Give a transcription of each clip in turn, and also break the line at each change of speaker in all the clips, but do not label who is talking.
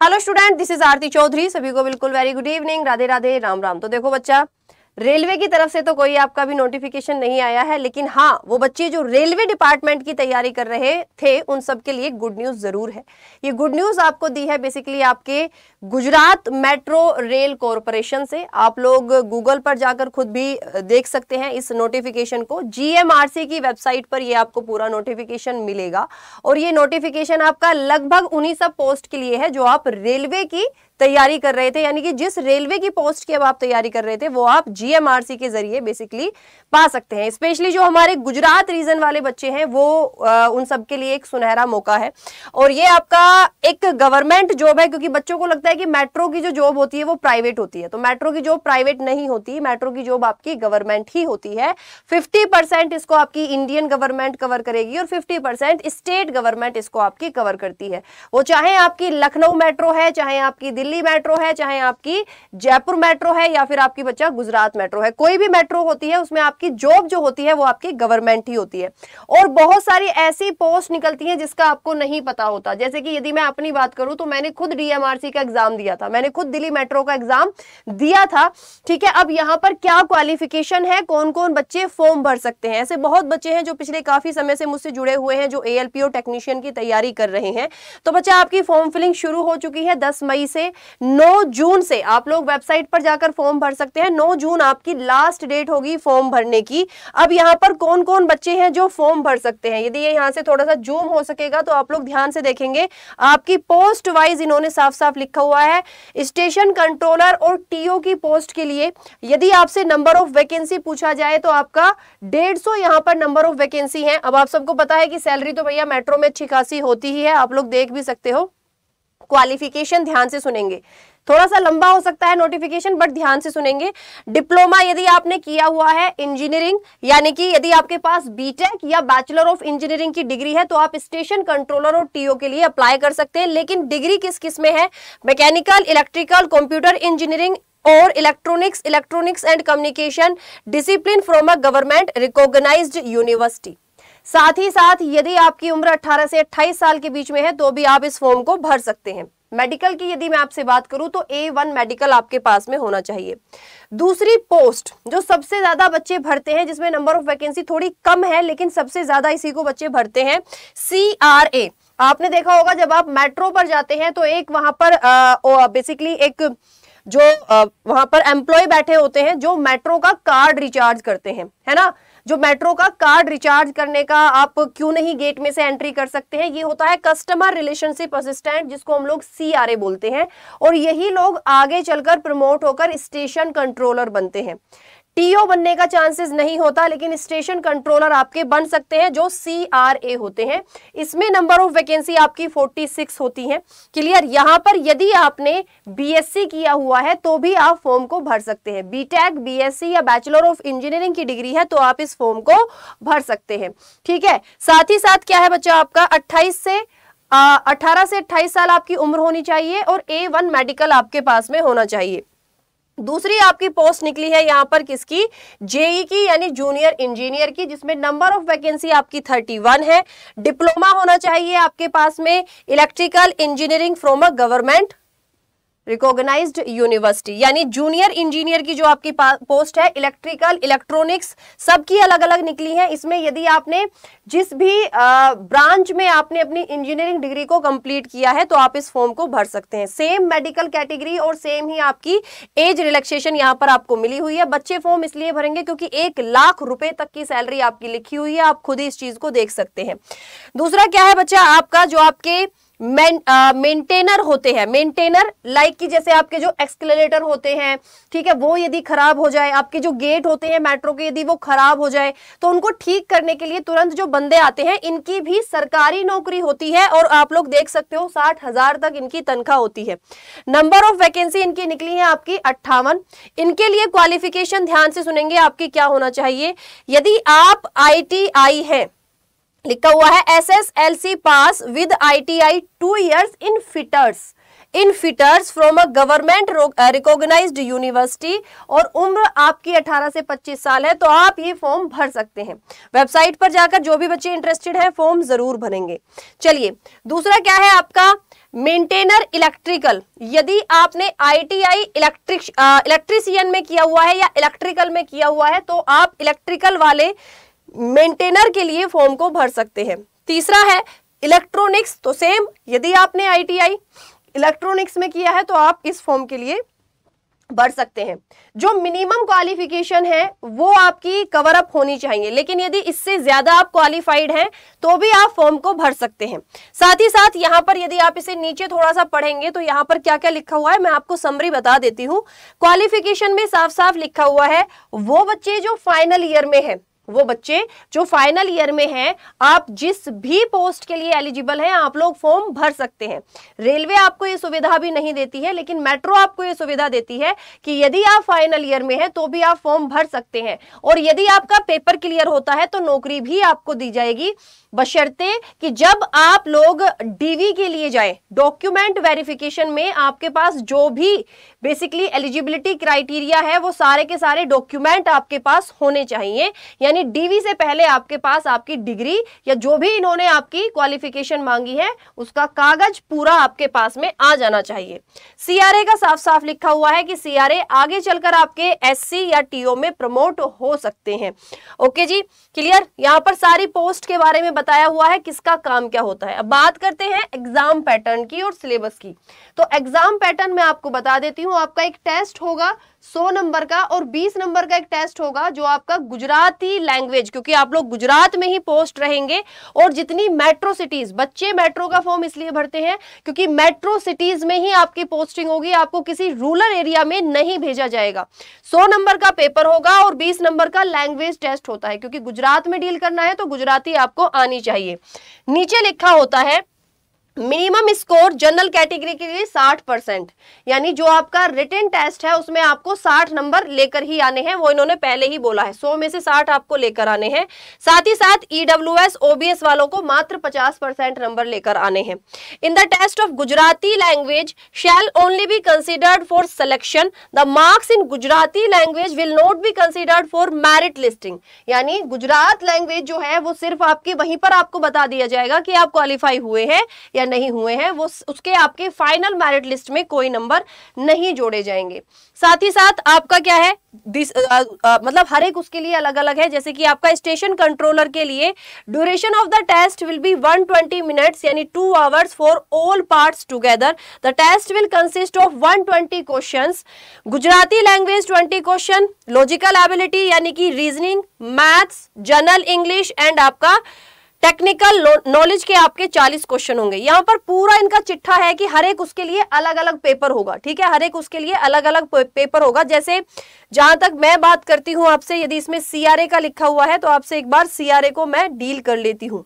Hello student this is Aarti Chaudhary सभी को बिल्कुल very good evening Radhe Radhe Ram Ram तो देखो बच्चा रेलवे की तरफ़ से तो कोई आपका भी नोटिफिकेशन नहीं आया है, लेकिन हाँ वो बच्चे जो रेलवे डिपार्टमेंट की तैयारी कर रहे थे, उन सब के लिए गुड न्यूज़ ज़रूर है। ये गुड न्यूज़ आपको दी है बेसिकली आपके गुजरात मेट्रो रेल कॉरपोरेशन से। आप लोग गूगल पर जाकर खुद भी देख सकते हैं इस नोटिफिकेशन को। जीएमआरसी की वेबसाइट पर ये आपको पूरा नोटिफिकेशन मिलेगा। और ये नोटिफिकेशन आपका लगभग उन्हीं सब पोस्ट के लिए है जो आप रेलवे की तैयारी कर रहे थे यानी कि जिस रेलवे की पोस्ट की अब आप तैयारी कर रहे थे वो आप जीएमआरसी के ज़रिए बेसिकली पा सकते हैं। स्पेशली जो हमारे गुजरात रीजन वाले बच्चे हैं वो आ, उन सब के लिए एक सुनहरा मौका है। और ये आपका एक गवर्नमेंट जॉब है क्योंकि बच्चों को लगता है कि मेट्रो की जो जॉब होती है वो प्राइवेट होती है। तो मेट्रो की जॉब प्राइवेट नहीं होती मेट्रो की जॉब आपकी गवर्नमेंट ही होती है। फिफ्टी इसको आपकी इंडियन गवर्नमेंट कवर करेगी और फिफ्टी स्टेट गवर्नमेंट इसको आपकी कवर करती है। वो चाहे आपकी लखनऊ मेट्रो है चाहे आपकी दिल्ली दिल्ली मेट्रो है, चाहे आपकी जयपुर मेट्रो है या फिर आपकी बच्चा गुजरात मेट्रो है। कोई भी मेट्रो होती है, उसमें आपकी जॉब जो होती है, वो आपकी गवर्नमेंट ही होती है। और बहुत सारी ऐसी पोस्ट निकलती है, जिसका आपको नहीं पता होता। जैसे कि यदि मैं अपनी बात करूँ तो मैंने खुद डीएमआरसी का एग्ज़ाम दिया था। मैंने खुद दिल्ली मेट्रो का एग्ज़ाम दिया था। ठीक है, अब यहाँ पर क्या क्वालिफिकेशन है? कौन कौन बच्चे फॉर्म भर सकते हैं? ऐसे बहुत बच्चे हैं, जो पिछले काफ़ी समय से मुझसे जुड़े हुए हैं, जो एएलपीओ टेक्नीशियन की तैयारी कर रहे हैं। तो बच्चा, आपकी फॉर्म फिलिंग शुरू हो चुकी है दस मई से। 9 जून से आप लोग वेबसाइट पर जाकर फॉर्म भर सकते हैं। 9 जून आपकी लास्ट डेट होगी फॉर्म भरने की। अब यहाँ पर कौन कौन बच्चे हैं जो फॉर्म भर सकते हैं? यदि ये यहाँ से थोड़ा सा जूम हो सकेगा तो आप लोग ध्यान से देखेंगे। आपकी पोस्ट वाइज इन्होंने साफ़ साफ़ लिखा हुआ है, स्टेशन कंट्रोलर और टीओ की पोस्ट के लिए। यदि आपसे नंबर ऑफ़ वैकेंसी पूछा जाए तो आपका डेढ़ सौ यहाँ पर नंबर ऑफ़ वैकेंसी है। अब आप सबको पता है कि सैलरी तो भैया मेट्रो में अच्छी खासी होती ही है, आप लोग देख भी सकते हो। क्वालिफिकेशन ध्यान से सुनेंगे। थोड़ा सा लंबा हो सकता है नोटिफिकेशन बट ध्यान से सुनेंगे। डिप्लोमा यदि आपने किया हुआ है इंजीनियरिंग यानी कि यदि आपके पास बीटेक या बैचलर ऑफ़ इंजीनियरिंग की डिग्री है तो आप स्टेशन कंट्रोलर और टीओ के लिए अप्लाई कर सकते हैं। लेकिन डिग्री किस किसमें है? मैकेनिकल इलेक्ट्रिकल कंप्यूटर इंजीनियरिंग और electronics electronics and communication discipline from a government recognised university साथ ही साथ यदि आपकी उम्र 18 से 28 साल के बीच में है तो भी आप इस फॉर्म को भर सकते हैं। मेडिकल की यदि मैं आपसे बात करूँ तो ए वन मेडिकल आपके पास में होना चाहिए। दूसरी पोस्ट जो सबसे ज़्यादा बच्चे भरते हैं जिसमें नंबर ऑफ़ वैकेंसी थोड़ी कम है लेकिन सबसे ज़्यादा इसी को बच्चे भरते हैं सी आर ए आपने देखा होगा जब आप मेट्रो पर जाते हैं तो एक वहाँ पर बेसिकली एक जो आ, वहाँ पर एम्प्लॉय बैठे होते हैं जो मेट्रो का कार्ड रिचार्ज करते हैं है ना? जो मेट्रो का कार्ड रिचार्ज करने का आप क्यों नहीं गेट में से एंट्री कर सकते हैं? ये होता है कस्टमर रिलेशनशिप असिस्टेंट, जिसको हम लोग सीआरए बोलते हैं। और यही लोग आगे चलकर प्रमोट होकर स्टेशन कंट्रोलर बनते हैं। टीओ बनने का चांसेस नहीं होता, लेकिन स्टेशन कंट्रोलर आपके बन सकते हैं जो ए होते हैं। इसमें नंबर ऑफ़ वैकेंसी आपकी 46 होती है। क्लियर? यहाँ पर यदि आपने बीएससी किया हुआ है तो भी आप फॉर्म को भर सकते हैं। बीटेक बीएससी या बैचलर ऑफ़ इंजीनियरिंग की डिग्री है तो आप इस फॉर्म को भर सकते हैं। ठीक है? साथ ही साथ क्या है बच्चा आपका? अट्ठाईस से अठारह से अट्ठाईस साल आपकी उम्र होनी चाहिए और ए वन मेडिकल आपके पास में होना चाहिए। दूसरी आपकी पोस्ट निकली है यहाँ पर किसकी? जेई की, यानी जूनियर इंजीनियर की, जिसमें नंबर ऑफ़ वैकेंसी आपकी 31 है। डिप्लोमा होना चाहिए आपके पास में। Electrical engineering from a government recognised university यानी जूनियर इंजीनियर की जो आपकी पोस्ट है इलेक्ट्रिकल इलेक्ट्रॉनिक्स सबकी अलग अलग निकली है। इसमें यदि आपने जिस भी ब्रांच में आपने अपनी इंजीनियरिंग डिग्री को कंप्लीट किया है तो आप इस फॉर्म को भर सकते हैं। सेम मेडिकल कैटेगरी और सेम ही आपकी एज रिलैक्सेशन यहाँ पर आपको मिली हुई है। बच्चे फॉर्म इसलिए भरेंगे क्योंकि एक लाख रुपए तक की सैलरी आपकी लिखी हुई है। आप खुद ही इस चीज़ को देख सकते हैं। दूसरा क्या है बच्चा? आपका जो आपके मेंटेनर होते हैं। मेंटेनर लाइक की जैसे आपके जो एक्सक्लेटर होते हैं, ठीक है, वो यदि खराब हो जाए, आपके जो गेट होते हैं मेट्रो के यदि वो खराब हो जाए तो उनको ठीक करने के लिए तुरंत जो बंदे आते हैं, इनकी भी सरकारी नौकरी होती है और आप लोग देख सकते हो साठ हज़ार तक इनकी तनख्वाह होती है। नंबर ऑफ़ वैकेंसी इनकी निकली है आपकी अट्ठावन। इनके लिए क्वालिफिकेशन ध्यान से सुनेंगे आपकी क्या होना चाहिए। यदि आप आई टी है लिखा हुआ है S S L C pass with I T I two years in fitters in fitters from a government recognised university और उम्र आपकी 18 से 25 साल है तो आप ये फॉर्म भर सकते हैं। वेबसाइट पर जाकर जो भी बच्चे इंटरेस्टेड है फॉर्म ज़रूर भरेंगे। चलिए, दूसरा क्या है आपका? मेंटेनर इलेक्ट्रिकल यदि आपने आईटीआई इलेक्ट्रिक इलेक्ट्रिशियन में किया हुआ है या इलेक्ट्रिकल में किया हुआ है तो आप इलेक्ट्रिकल वाले मेंटेनर के लिए फॉर्म को भर सकते हैं। तीसरा है, इलेक्ट्रॉनिक्स तो सेम, यदि आपने आईटीआई इलेक्ट्रॉनिक्स में किया है तो आप इस फॉर्म के लिए भर सकते हैं। जो मिनिमम क्वालिफिकेशन है, वो आपकी कवर अप होनी चाहिए, लेकिन यदि इससे ज़्यादा आप क्वालिफाइड हैं तो भी आप फॉर्म को भर सकते हैं। साथ ही साथ, यहाँ पर यदि आप इसे नीचे थोड़ा सा पढ़ेंगे तो यहाँ पर क्या क्या लिखा हुआ है, मैं आपको समरी बता देती हूँ। क्वालिफिकेशन में साफ़ साफ़ लिखा हुआ है, वो बच्चे जो फाइनल ईयर में है वो बच्चे जो फाइनल ईयर में हैं, आप जिस भी पोस्ट के लिए एलिजिबल हैं, आप लोग फॉर्म भर सकते हैं। रेलवे आपको ये सुविधा भी नहीं देती है, लेकिन मेट्रो आपको ये सुविधा देती है कि यदि आप फाइनल ईयर में हैं तो भी आप फॉर्म भर सकते हैं। और यदि आपका पेपर क्लियर होता है तो नौकरी भी आपको दी जाएगी। बशर्ते कि जब आप लोग डीवी के लिए जाए डॉक्यूमेंट वेरिफिकेशन में आपके पास जो भी बेसिकली एलिजिबिलिटी क्राइटेरिया है, वो सारे के सारे डॉक्यूमेंट आपके पास होने चाहिए। यानी डीवी से पहले आपके पास आपकी डिग्री या जो भी इन्होंने आपकी क्वालिफिकेशन मांगी है, उसका कागज़ पूरा आपके पास में आ जाना चाहिए। सीआरए का साफ़ साफ़ लिखा हुआ है कि सीआरए आगे चलकर आपके एससी या टीओ में प्रमोट हो सकते हैं। ओके जी क्लियर यहाँ पर सारी पोस्ट के बारे में बताया हुआ है किसका काम क्या होता है। अब बात करते हैं एग्ज़ाम पैटर्न की और सिलेबस की। तो एग्ज़ाम पैटर्न में आपको बता देती हूँ, आपका एक टेस्ट होगा सौ नंबर का और बीस नंबर का एक टेस्ट होगा जो आपका गुजराती लैंग्वेज क्योंकि आप लोग गुजरात में ही पोस्ट रहेंगे और जितनी मेट्रो सिटीज़ बच्चे मेट्रो का फॉर्म इसलिए भरते हैं क्योंकि मेट्रो सिटीज़ में ही आपकी पोस्टिंग होगी, आपको किसी रूरल एरिया में नहीं भेजा जाएगा। सौ नंबर का पेपर होगा और बीस नंबर का लैंग्वेज टेस्ट होता है, क्योंकि गुजरात में डील करना है तो गुजराती आपको आनी चाहिए। नीचे लिखा होता है मिनिमम स्कोर जनरल कैटेगरी के लिए 60 परसेंट। यानी जो आपका रिटर्न टेस्ट है, उसमें आपको 60 नंबर लेकर ही आने हैं। वो इन्होंने पहले ही बोला है। 100 में से 60 आपको लेकर आने हैं। साथ ही साथ ईडब्ल्यू एस ओबीएस वालों को मात्र 50 परसेंट नंबर लेकर आने हैं। In the test of Gujarati language shall only be considered for selection the marks in Gujarati language will not be considered for merit listing यानी गुजरात लैंग्वेज जो है, वो सिर्फ़ आपकी वहीं पर आपको बता दिया जाएगा कि आप क्वालिफाई हुए हैं। या नहीं हुए हैं वो उसके आपके फाइनल मेरिट लिस्ट में कोई नंबर नहीं जोड़े जाएँगे। साथ ही साथ आपका क्या है? दिस आ, आ, मतलब हर एक उसके लिए अलग अलग है जैसे कि आपका स्टेशन कंट्रोलर के लिए duration of the test will be 120 minutes यानी two hours for all parts together the test will consist of 120 questions Gujarati language 20 question logical ability यानी कि reasoning maths general English and आपका technical knowledge के आपके 40 question होंगे। यहाँ पर पूरा इनका चिट्ठा है कि हर एक उसके लिए अलग अलग पेपर होगा, ठीक है? हर एक उसके लिए अलग अलग पेपर होगा। जैसे जहाँ तक मैं बात करती हूँ आपसे, यदि इसमें सीआरए का लिखा हुआ है तो आपसे एक बार सीआरए को मैं डील कर लेती हूँ।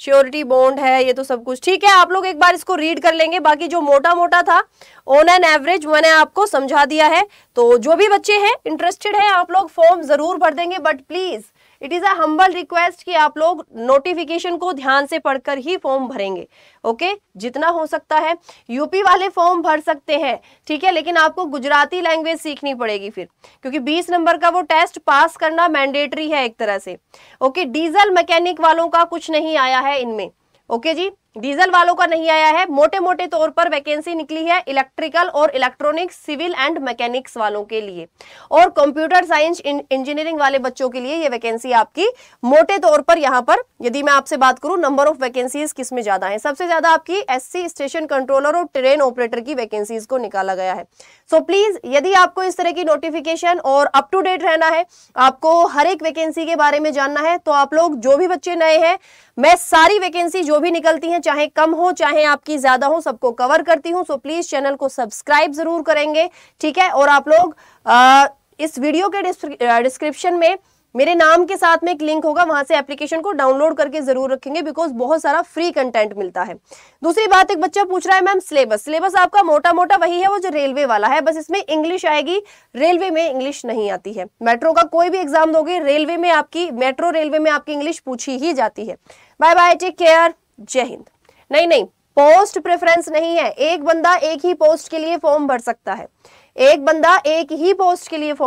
श्योरिटी बॉन्ड है, ये तो सब कुछ। ठीक है, आप लोग एक बार इसको रीड कर लेंगे। बाकी जो मोटा मोटा था ऑन एन एवरेज मैंने आपको समझा दिया है। तो जो भी बच्चे हैं इंटरेस्टेड है, आप लोग फॉर्म ज़रूर भर देंगे। But please it is a humble request कि आप लोग नोटिफिकेशन को ध्यान से पढ़कर ही फॉर्म भरेंगे। ओके जितना हो सकता है यूपी वाले फॉर्म भर सकते हैं। ठीक है? लेकिन आपको गुजराती लैंग्वेज सीखनी पड़ेगी फिर। क्योंकि 20 नंबर का वो टेस्ट पास करना मैंडेटरी है एक तरह से। ओके डीजल मैकेनिक वालों का कुछ नहीं आया है इनमें। ओके जी? डीजल वालों का नहीं आया है। मोटे मोटे तौर पर वैकेंसी निकली है इलेक्ट्रिकल और इलेक्ट्रॉनिक्स सिविल एंड मैकेनिक्स वालों के लिए। और कंप्यूटर साइंस इंजीनियरिंग वाले बच्चों के लिए ये वैकेंसी आपकी मोटे तौर पर यहाँ पर यदि मैं आपसे बात करूँ नंबर ऑफ़ वैकेंसीज किसमें ज़्यादा है? सबसे ज़्यादा आपकी एससी स्टेशन कंट्रोलर और ट्रेन ऑपरेटर की वैकेंसीज को निकाला गया है। सो so, प्लीज़ यदि आपको इस तरह की नोटिफिकेशन और अप टू डेट रहना है आपको हर एक वैकेंसी के बारे में जानना है तो आप लोग जो भी बच्चे नए हैं मैं सारी वैकेंसी जो भी निकलती हैं चाहे कम हो चाहे आपकी ज़्यादा हो सबको कवर करती हूँ। सो प्लीज़ चैनल को सब्सक्राइब ज़रूर करेंगे ठीक है? और आप लोग आ, इस वीडियो के डिस्क्रिप्शन में मेरे नाम के साथ में एक लिंक होगा वहाँ से एप्लीकेशन को डाउनलोड करके ज़रूर रखेंगे बिकॉज़ बहुत सारा फ्री कंटेंट मिलता है। दूसरी बात एक बच्चा पूछ रहा है मैम सिलेबस सिलेबस आपका मोटा मोटा वही है वो जो रेलवे वाला है बस इसमें इंग्लिश आएगी रेलवे में इंग्लिश नहीं आती है। मेट्रो का कोई भी एग्ज़ाम दोगे रेलवे में आपकी मेट्रो रेलवे में आपकी इंग्लिश पूछी ही जाती है। बाय बाय टेक केयर जय हिंद नहीं नहीं पोस्ट प्रेफरेंस नहीं है। एक बंदा एक ही पोस्ट के लिए फॉर्म भर सकता है। एक बंदा एक ही पोस्ट के लिए